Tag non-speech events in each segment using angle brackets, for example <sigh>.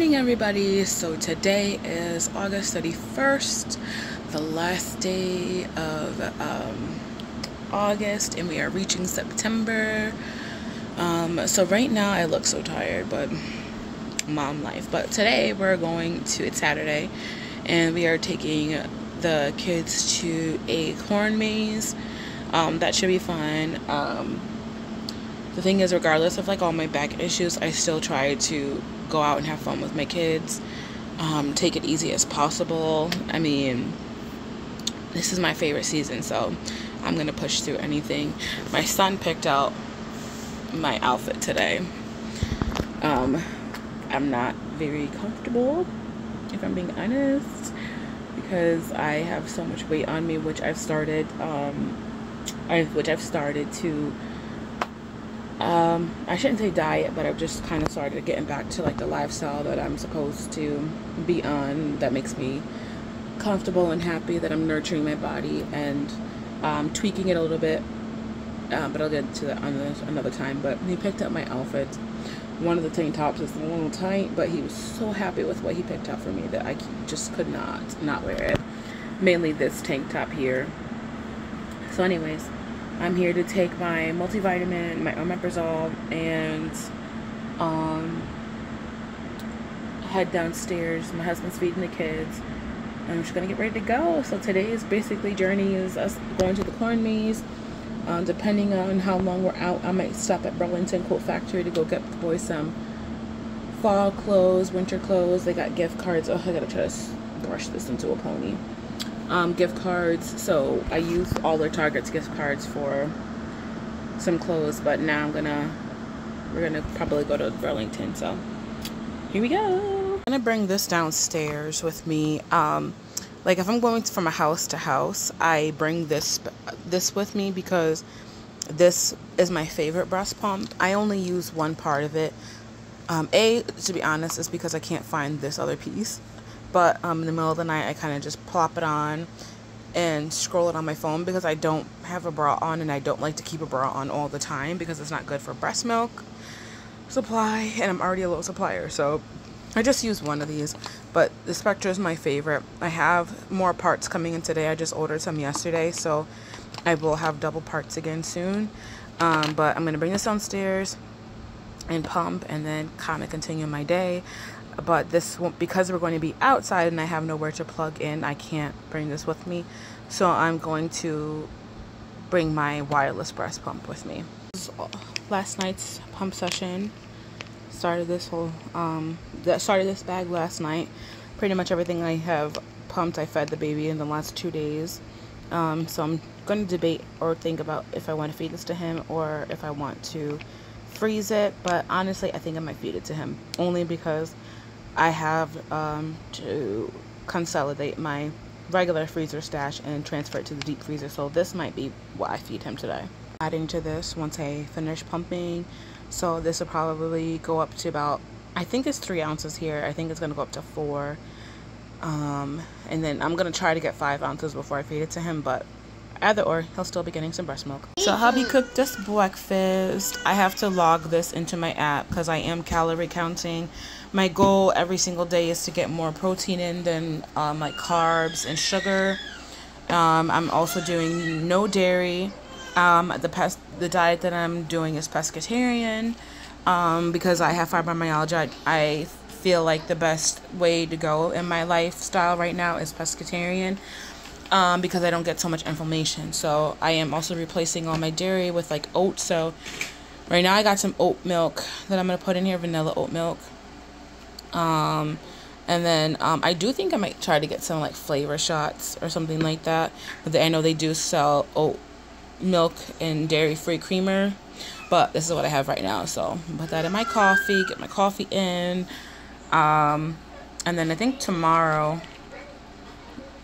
morning everybody. So today is august 31st the last day of um, august and we are reaching september. Um, so right now i look so tired but mom life. But today we're going to it's saturday and we are taking the kids to a corn maze. Um, that should be fun um, the thing is regardless of like all my back issues i still try to go out and have fun with my kids um, take it easy as possible. I mean this is my favorite season so i'm gonna push through anything. My son picked out my outfit today. Um, i'm not very comfortable if i'm being honest because i have so much weight on me which i've started um, I, which i've started to um, I shouldn't say diet, but I've just kind of started getting back to like the lifestyle that I'm supposed to be on that makes me comfortable and happy that I'm nurturing my body and um, tweaking it a little bit. Uh, but I'll get to that another, another time. But he picked up my outfit. One of the tank tops is a little tight, but he was so happy with what he picked out for me that I just could not not wear it. Mainly this tank top here. So anyways, I'm here to take my multivitamin, my omeprazole, and um, head downstairs. My husband's feeding the kids. I'm just gonna get ready to go. So today's basically journey is us going to the corn maze. Um, depending on how long we're out, I might stop at Burlington Coat Factory to go get the boys some fall clothes, winter clothes. They got gift cards. Oh, I gotta try to brush this into a pony um, gift cards. So I use all their Target's gift cards for some clothes, but now I'm gonna we're gonna probably go to Burlington. So here we go. I'm gonna bring this downstairs with me. Um, like if I'm going from a house to house, I bring this this with me because this is my favorite breast pump. I only use one part of it. Um, a, to be honest, is because I can't find this other piece but um, in the middle of the night I kind of just plop it on and scroll it on my phone because I don't have a bra on and I don't like to keep a bra on all the time because it's not good for breast milk supply and I'm already a low supplier so I just use one of these. But the Spectra is my favorite. I have more parts coming in today. I just ordered some yesterday so I will have double parts again soon. Um, but I'm gonna bring this downstairs and pump and then kind of continue my day but this because we're going to be outside and I have nowhere to plug in I can't bring this with me. So I'm going to bring my wireless breast pump with me. Last night's pump session. Started this whole um that started this bag last night. Pretty much everything I have pumped I fed the baby in the last two days. Um, so I'm going to debate or think about if I want to feed this to him or if I want to freeze it but honestly I think I might feed it to him. Only because I have um, to consolidate my regular freezer stash and transfer it to the deep freezer. So this might be what I feed him today. Adding to this once I finish pumping. So this will probably go up to about, I think it's three ounces here. I think it's going to go up to four. Um, and then I'm going to try to get five ounces before I feed it to him. But either or, he'll still be getting some breast milk. So hubby cooked this breakfast. I have to log this into my app because I am calorie counting my goal every single day is to get more protein in than um, like carbs and sugar. Um, I'm also doing no dairy. Um, the pest the diet that I'm doing is pescatarian um, because I have fibromyalgia. I, I feel like the best way to go in my lifestyle right now is pescatarian. Um, because I don't get so much inflammation. So I am also replacing all my dairy with like oats. So right now I got some oat milk that I'm gonna put in here, vanilla oat milk. Um, and then um, I do think I might try to get some like flavor shots or something like that. But I know they do sell oat milk and dairy free creamer. But this is what I have right now. So put that in my coffee, get my coffee in. Um, and then I think tomorrow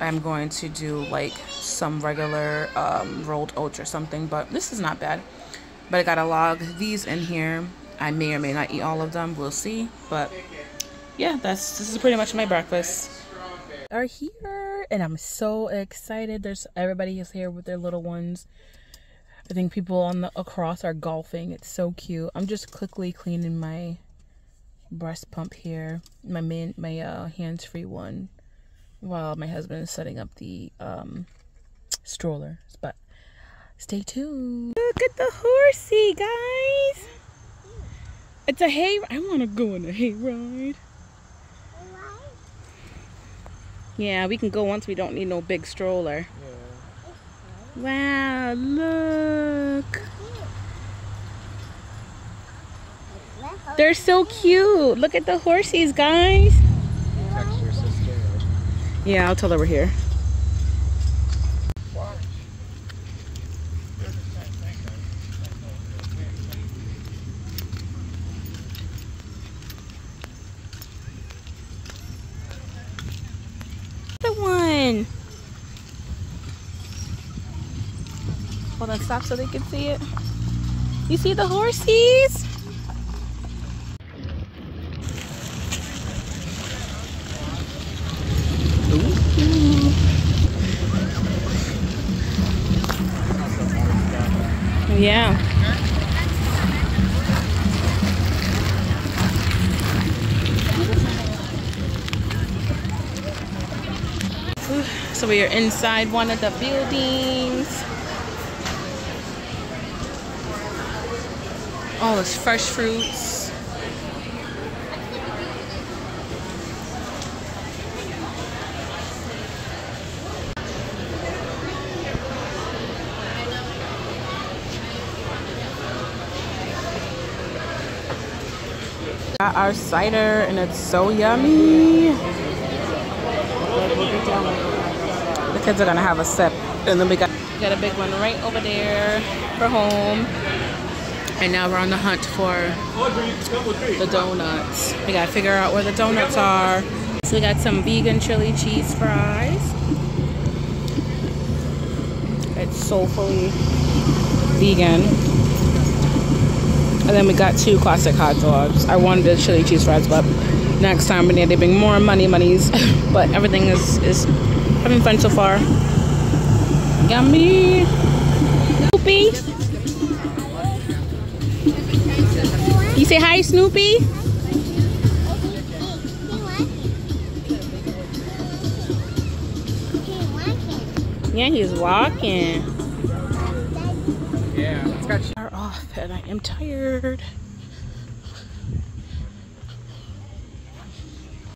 I'm going to do like some regular um, rolled oats or something. But this is not bad. But I gotta log these in here. I may or may not eat all of them. We'll see. But yeah, that's this is pretty much my breakfast. Are here and I'm so excited. There's everybody is here with their little ones. I think people on the across are golfing. It's so cute. I'm just quickly cleaning my breast pump here, my main my uh, hands-free one, while my husband is setting up the um, stroller. But stay tuned. Look at the horsey, guys. It's a hay. I want to go on a hay ride. Yeah, we can go once we don't need no big stroller. Yeah. Wow, look. They're so cute. Look at the horsies, guys. Yeah, I'll tell her we're here. The one. Hold on, stop so they can see it. You see the horsies? Yeah. So we are inside one of the buildings. All this fresh fruits. Got our cider and it's so yummy. The kids are gonna have a sip. And then we got, got a big one right over there for home. And now we're on the hunt for the donuts. We gotta figure out where the donuts are. So we got some vegan chili cheese fries. It's soulfully vegan. And then we got two classic hot dogs. I wanted the chili cheese fries, but next time we need to bring more money monies. <laughs> but everything is, is having fun so far. Yummy. Snoopy. You say hi, Snoopy? Yeah, he's walking. Yeah, it's got Are off and I am tired.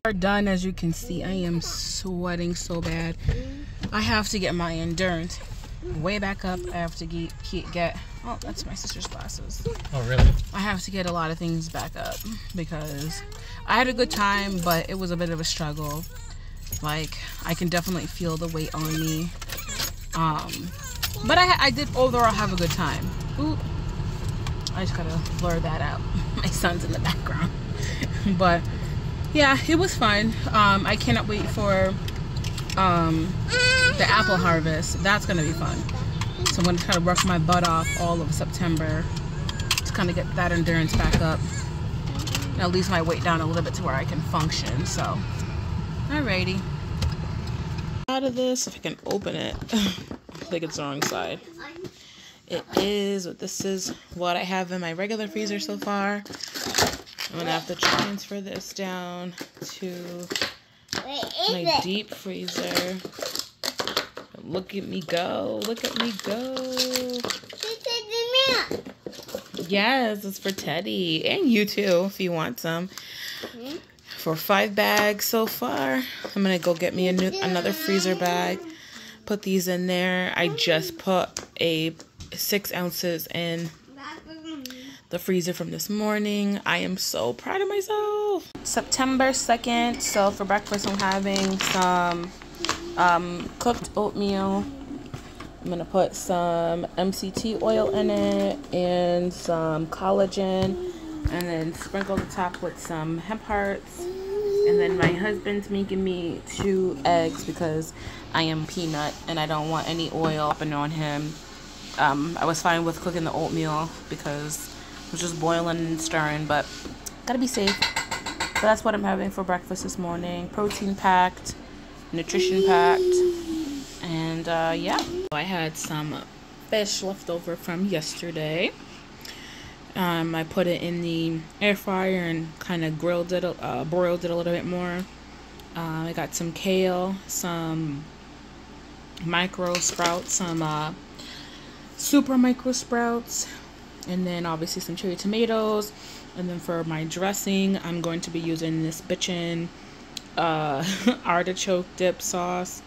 We are done as you can see. I am sweating so bad. I have to get my endurance way back up. I have to get, get oh that's my sister's glasses. Oh, really? I have to get a lot of things back up because I had a good time, but it was a bit of a struggle. Like I can definitely feel the weight on me. Um, but I, I did overall have a good time. Ooh, I just gotta blur that out. <laughs> My son's in the background. <laughs> but yeah, it was fun. Um, I cannot wait for um, the apple harvest. That's gonna be fun. So I'm gonna try to work my butt off all of September to kind of get that endurance back up. And at least my weight down a little bit to where I can function. So, alrighty. Out of this, if I can open it. <laughs> I think it's the wrong side. It is, this is what I have in my regular freezer so far. I'm gonna have to transfer this down to my deep freezer. Look at me go. Look at me go. Yes, it's for Teddy. And you too, if you want some. For five bags so far. I'm gonna go get me a new another freezer bag. Put these in there. I just put a six ounces in the freezer from this morning. I am so proud of myself. September 2nd. So for breakfast, I'm having some um, cooked oatmeal. I'm going to put some MCT oil in it and some collagen. And then sprinkle the top with some hemp hearts. And then my husband's making me two eggs because I am peanut and I don't want any oil up and on him. Um, I was fine with cooking the oatmeal because I was just boiling and stirring, but gotta be safe. So that's what I'm having for breakfast this morning. Protein packed, nutrition packed, and uh, yeah. I had some fish left over from yesterday. Um, I put it in the air fryer and kind of grilled it, uh, broiled it a little bit more. Uh, I got some kale, some micro sprouts, some uh, super micro sprouts, and then obviously some cherry tomatoes. And then for my dressing, I'm going to be using this bitchin' uh, <laughs> artichoke dip sauce.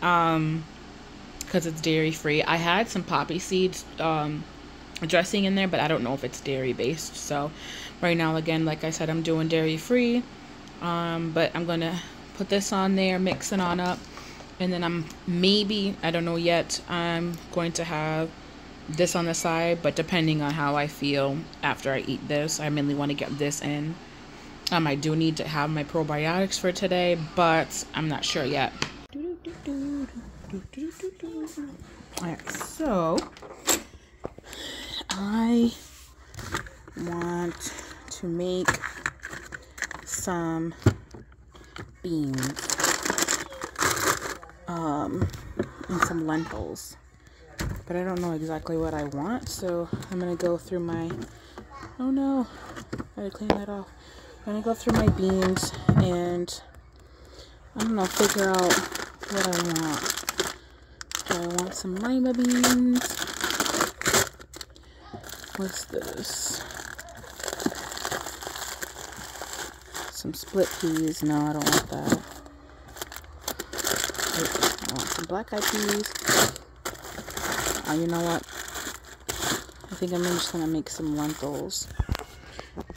Um, because it's dairy free. I had some poppy seeds um, dressing in there, but I don't know if it's dairy based. So right now, again, like I said, I'm doing dairy free. Um, but I'm gonna put this on there, mix it on up, and then I'm maybe I don't know yet. I'm going to have this on the side, but depending on how I feel after I eat this, I mainly want to get this in. Um, I do need to have my probiotics for today, but I'm not sure yet. Alright, so I want to make some beans um, and some lentils. But I don't know exactly what I want, so I'm going to go through my... Oh no, I gotta clean that off. I'm going to go through my beans and, I don't know, figure out what I want. Do I want some lima beans? What's this? Some split peas. No, I don't want that. I want some black eyed peas. Oh, you know what? I think I'm just gonna make some lentils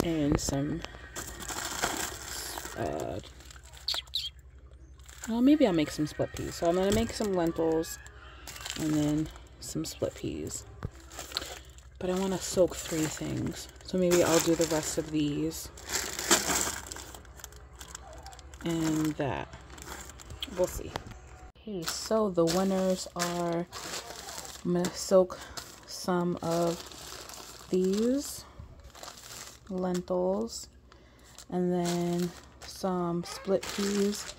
and some uh, well, maybe I'll make some split peas. So I'm to make some lentils and then some split peas. But I want to soak three things. So maybe I'll do the rest of these. And that. We'll see. Okay, so the winners are... I'm going to soak some of these lentils and then some split peas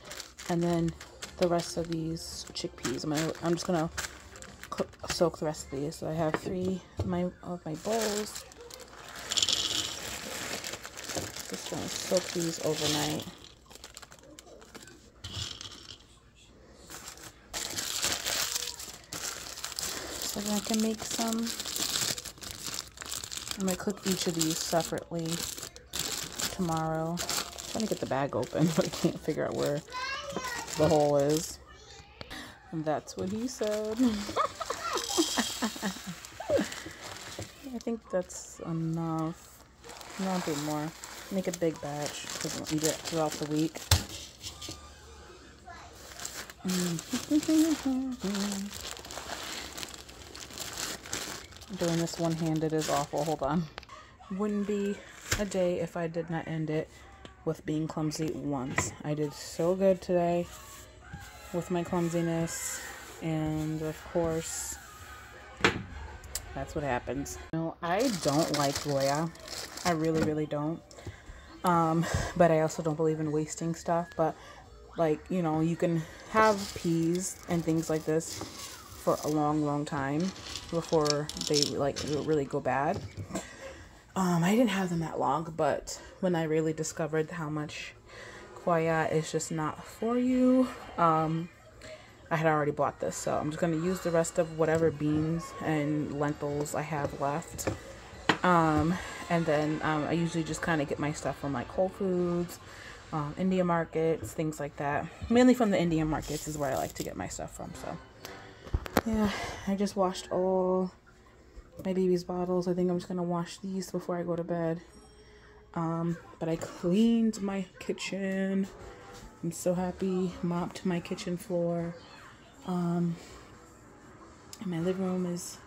and then the rest of these chickpeas. I'm gonna, I'm just gonna soak the rest of these. So I have three of my of my bowls. Just gonna soak these overnight. So then I can make some. I'm gonna cook each of these separately tomorrow. I'm trying to get the bag open, <laughs> but I can't figure out where the hole is. And that's what he said. <laughs> I think that's enough. No, I'll do more. Make a big batch because we'll eat it throughout the week. Mm. <laughs> Doing this one-handed is awful. Hold on. Wouldn't be a day if I did not end it with being clumsy once. I did so good today with my clumsiness, and of course, that's what happens. You know, I don't like Goya. I really, really don't. Um, but I also don't believe in wasting stuff. But, like, you know, you can have peas and things like this for a long, long time before they, like, really go bad. Um, I didn't have them that long, but when I really discovered how much Goya is just not for you, um, I had already bought this. So I'm just going to use the rest of whatever beans and lentils I have left. Um, and then um, I usually just kind of get my stuff from like Whole Foods, um, Indian markets, things like that. Mainly from the Indian markets is where I like to get my stuff from. So yeah, I just washed all my baby's bottles. I think I'm just gonna wash these before I go to bed. Um, but I cleaned my kitchen. I'm so happy. Mopped my kitchen floor. Um, my living room is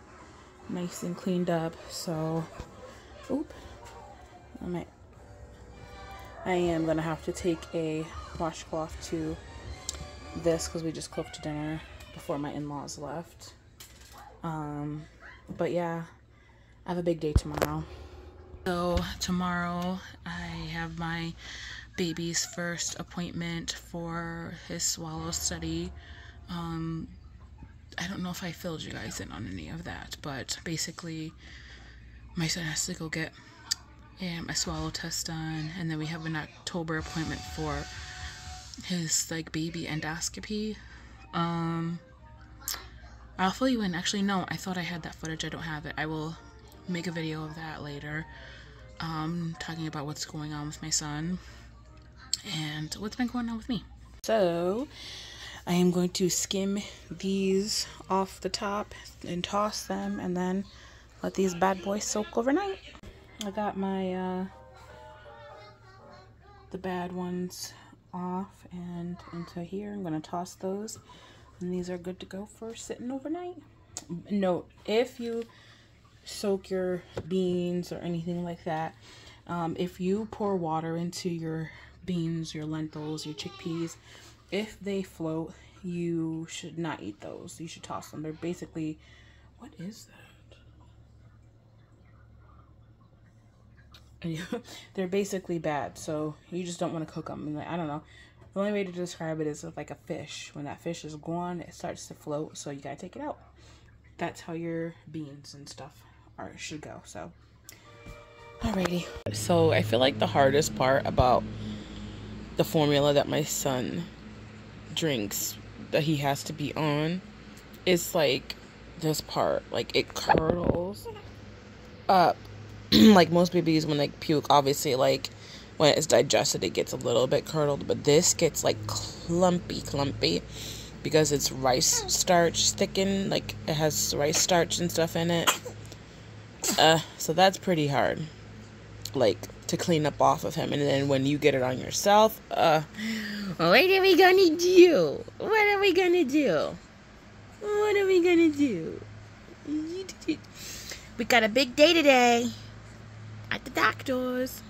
nice and cleaned up. So, oop, I might. I am gonna have to take a washcloth to this because we just cooked dinner before my in-laws left. Um, but yeah, I have a big day tomorrow. So tomorrow I have my baby's first appointment for his swallow study. Um, I don't know if I filled you guys in on any of that, but basically my son has to go get um, a swallow test done, and then we have an October appointment for his like baby endoscopy. Um, I'll fill you in. Actually, no, I thought I had that footage. I don't have it. I will make a video of that later. Um, talking about what's going on with my son and what's been going on with me. So, I am going to skim these off the top and toss them and then let these bad boys soak overnight. I got my, uh, the bad ones off and into here. I'm going to toss those and these are good to go for sitting overnight. Note, if you soak your beans or anything like that, um, if you pour water into your beans, your lentils, your chickpeas, if they float, you should not eat those. You should toss them. They're basically, what is that? <laughs> They're basically bad, so you just don't want to cook them. Like, I don't know. The only way to describe it is like a fish. When that fish is gone, it starts to float, so you gotta take it out. That's how your beans and stuff are should go. So, alrighty. So I feel like the hardest part about the formula that my son drinks that he has to be on is like this part. Like it curdles up. <clears throat> like most babies when they puke, obviously like when it's digested it gets a little bit curdled, but this gets like clumpy, clumpy because it's rice starch thickened, like it has rice starch and stuff in it. Uh, so that's pretty hard. Like to clean up off of him. And then when you get it on yourself, uh, what are we gonna do? What are we gonna do? What are we gonna do? <laughs> We got a big day today at the doctor's.